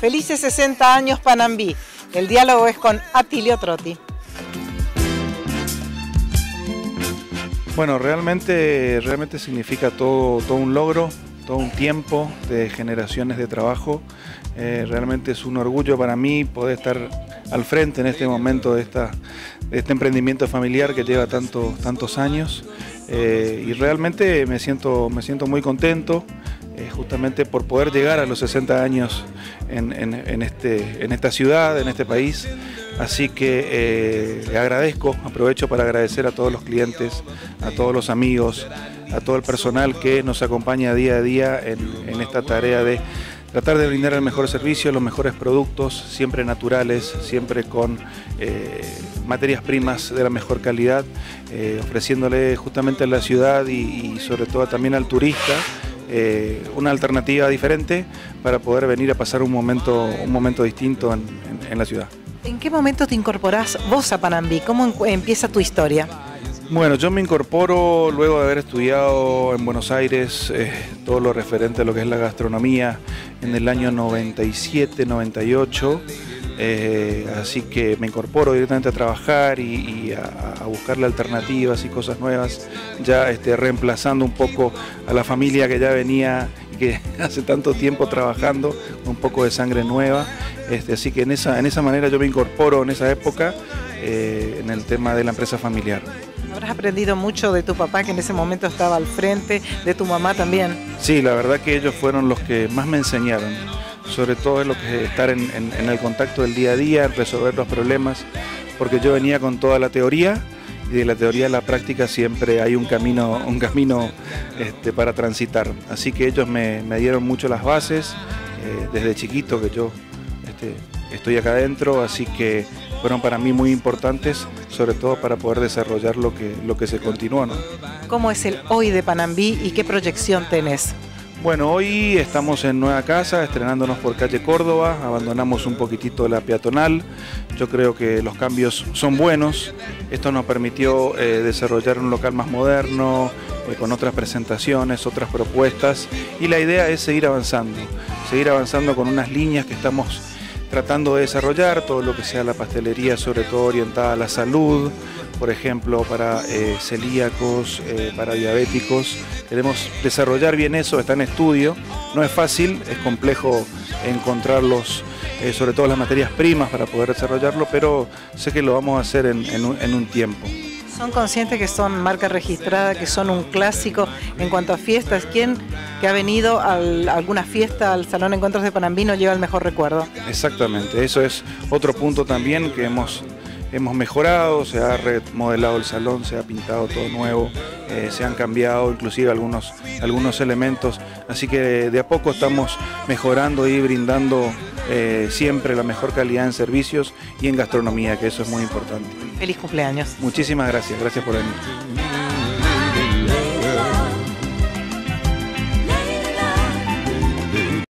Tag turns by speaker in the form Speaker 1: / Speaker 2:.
Speaker 1: Felices 60 años Panambí. El diálogo es con Atilio Trotti.
Speaker 2: Bueno, realmente, realmente significa todo, todo un logro, todo un tiempo de generaciones de trabajo. Eh, realmente es un orgullo para mí poder estar al frente en este momento de, esta, este emprendimiento familiar que lleva tantos años. Eh, y realmente me siento, me siento muy contento eh, justamente por poder llegar a los 60 años en, este, en esta ciudad, en este país. Así que eh, le agradezco, aprovecho para agradecer a todos los clientes, a todos los amigos, a todo el personal que nos acompaña día a día en, esta tarea de tratar de brindar el mejor servicio, los mejores productos, siempre naturales, siempre con eh, materias primas de la mejor calidad, eh, ofreciéndole justamente a la ciudad y, sobre todo también al turista una alternativa diferente para poder venir a pasar un momento, un momento distinto en la ciudad.
Speaker 1: ¿En qué momento te incorporás vos a Panambí? ¿Cómo empieza tu historia?
Speaker 2: Bueno, yo me incorporo luego de haber estudiado en Buenos Aires eh, todo lo referente a lo que es la gastronomía en el año 97, 98. Eh, así que me incorporo directamente a trabajar y, a, buscarle alternativas y cosas nuevas, ya este, reemplazando un poco a la familia que ya venía que hace tanto tiempo trabajando, un poco de sangre nueva. Este, así que en esa, en esa manera yo me incorporo en esa época eh, en el tema de la empresa familiar.
Speaker 1: Habrás aprendido mucho de tu papá que en ese momento estaba al frente, de tu mamá también.
Speaker 2: Sí, la verdad que ellos fueron los que más me enseñaron, sobre todo en lo que es estar en, el contacto del día a día, resolver los problemas, porque yo venía con toda la teoría y de la teoría a la práctica siempre hay un camino, un camino este, para transitar. Así que ellos me, dieron mucho las bases eh, desde chiquito que yo este, estoy acá adentro, así que fueron para mí muy importantes, sobre todo para poder desarrollar lo que, lo que se continuó. ¿no?
Speaker 1: ¿Cómo es el hoy de Panambí y qué proyección tenés?
Speaker 2: Bueno, hoy estamos en nueva casa, estrenándonos por calle Córdoba, abandonamos un poquitito la peatonal, yo creo que los cambios son buenos, esto nos permitió eh, desarrollar un local más moderno, eh, con otras presentaciones, otras propuestas. Y la idea es seguir avanzando, seguir avanzando con unas líneas que estamos tratando de desarrollar, todo lo que sea la pastelería, sobre todo orientada a la salud, por ejemplo, para eh, celíacos, eh, para diabéticos. Queremos desarrollar bien eso, está en estudio. No es fácil, es complejo encontrarlos, eh, sobre todo las materias primas para poder desarrollarlo, pero sé que lo vamos a hacer en un tiempo.
Speaker 1: ¿Son conscientes que son marca registrada, que son un clásico en cuanto a fiestas? ¿Quién que ha venido a alguna fiesta al Salón Encuentros de Panambino lleva el mejor recuerdo?
Speaker 2: Exactamente, eso es otro punto también que hemos hemos mejorado, se ha remodelado el salón, se ha pintado todo nuevo, eh, se han cambiado inclusive algunos, algunos elementos, así que de a poco estamos mejorando y brindando eh, siempre la mejor calidad en servicios y en gastronomía, que eso es muy importante.
Speaker 1: Feliz cumpleaños.
Speaker 2: Muchísimas gracias, gracias por venir.